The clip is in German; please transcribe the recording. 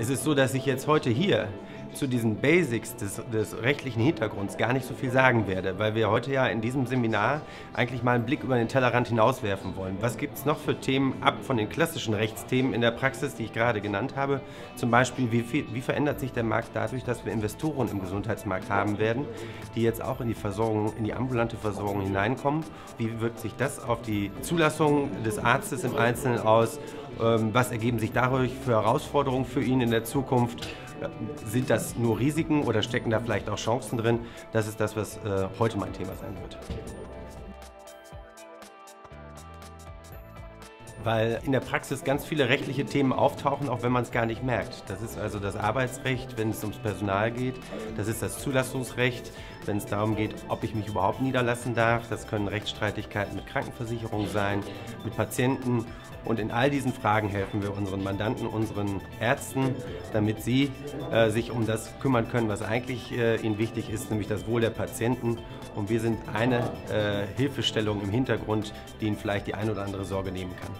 Es ist so, dass ich jetzt heute hier zu diesen Basics des, des, rechtlichen Hintergrunds gar nicht so viel sagen werde, weil wir heute ja in diesem Seminar eigentlich mal einen Blick über den Tellerrand hinauswerfen wollen. Was gibt es noch für Themen ab von den klassischen Rechtsthemen in der Praxis, die ich gerade genannt habe? Zum Beispiel, wie, viel, wie verändert sich der Markt dadurch, dass wir Investoren im Gesundheitsmarkt haben werden, die jetzt auch in die Versorgung, in die ambulante Versorgung hineinkommen? Wie wirkt sich das auf die Zulassung des Arztes im Einzelnen aus? Ähm, was ergeben sich dadurch für Herausforderungen für ihn in der Zukunft? Sind das nur Risiken oder stecken da vielleicht auch Chancen drin? Das ist das, was äh, heute mein Thema sein wird. Weil in der Praxis ganz viele rechtliche Themen auftauchen, auch wenn man es gar nicht merkt. Das ist also das Arbeitsrecht, wenn es ums Personal geht. Das ist das Zulassungsrecht, wenn es darum geht, ob ich mich überhaupt niederlassen darf. Das können Rechtsstreitigkeiten mit Krankenversicherung sein, mit Patienten. Und in all diesen Fragen helfen wir unseren Mandanten, unseren Ärzten, damit sie äh, sich um das kümmern können, was eigentlich äh, ihnen wichtig ist, nämlich das Wohl der Patienten. Und wir sind eine äh, Hilfestellung im Hintergrund, die ihnen vielleicht die ein oder andere Sorge nehmen kann.